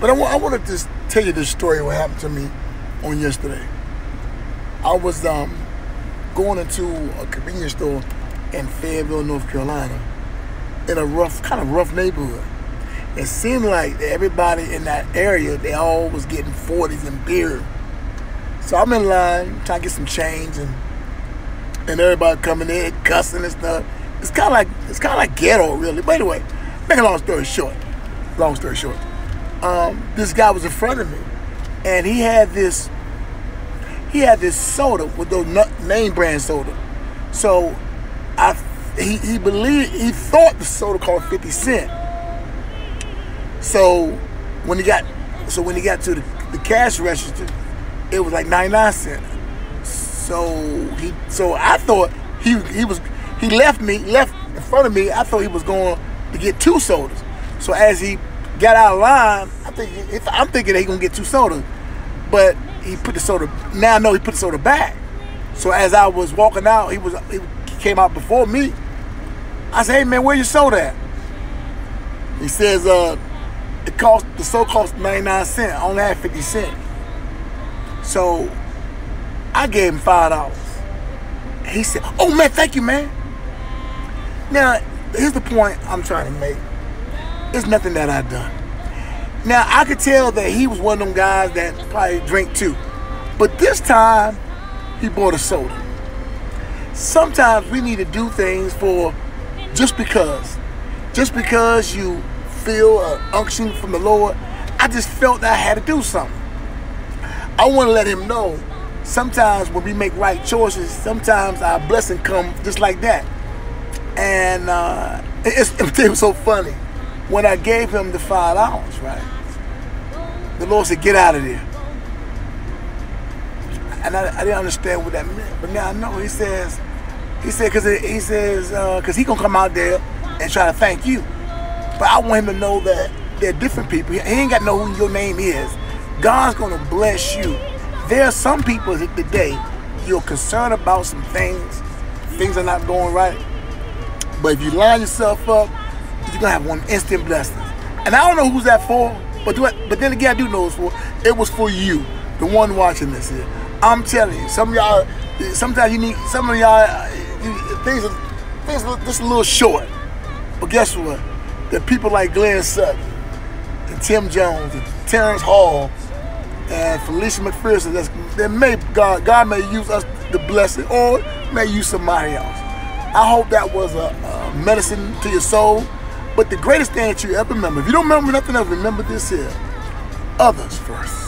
But I, wa- I want to just tell you this story what happened to me on yesterday. I was um, going into a convenience store in Fayetteville, North Carolina, in a rough, kind of rough neighborhood. It seemed like everybody in that area, they all was getting 40s and beer. So I'm in line trying to get some change, and and everybody coming in cussing and stuff. It's kind of like it's kind of like ghetto, really. But anyway, make a long story short. Long story short, um, this guy was in front of me, and he had this he had this soda with those name brand soda. So I he he believed he thought the soda cost fifty cent. So when he got so when he got to the, the cash register, it was like ninety nine cent. So he so I thought he he was he left me left in front of me. I thought he was going to get two sodas. So as he got out of line, I think if I'm thinking he gonna get two sodas, but he put the soda. Now I know he put the soda back. So as I was walking out, he was he came out before me. I said, "Hey man, where your soda at?" He says, "Uh, it cost the soda cost 99 cent. I only had 50 cent." So I gave him five dollars. He said, "Oh man, thank you, man." Now here's the point I'm trying to make. It's nothing that I've done. Now I could tell that he was one of them guys that probably drink too, but this time he bought a soda. Sometimes we need to do things for just because, just because you feel an unction from the Lord. I just felt that I had to do something. I want to let him know. Sometimes when we make right choices, sometimes our blessing come just like that. And uh, it's, it was so funny when I gave him the five dollars, right? The Lord said, "Get out of there." And I, I didn't understand what that meant, but now I know. He says, he said, because he says, uh, because he gonna come out there and try to thank you. But I want him to know that they're different people. He ain't got to know who your name is. God's gonna bless you. There are some people today you're concerned about some things. Things are not going right. But if you line yourself up, you're gonna have one instant blessing. And I don't know who's that for, but do I, but then again I do know it's for. It was for you, the one watching this here. I'm telling you, some of y'all, sometimes you need some of y'all things are things are just a little short. But guess what? Are people like Glenn Sutton and Tim Jones and Terrence Hall and Felicia McPherson. That's, that may God God may use us to bless it, or may use somebody else. I hope that was a, a medicine to your soul. But the greatest thing that you ever remember, if you don't remember nothing else, remember this here. Others first.